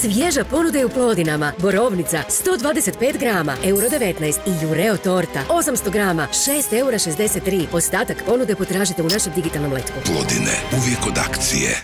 Svježa ponuda je u Plodinama. Borovnica 125 grama, euro 19 i Jureo torta 800 grama, 6 eura 63. Ostatak ponude potražite u našem digitalnom letku. Plodine, uvijek od akcije.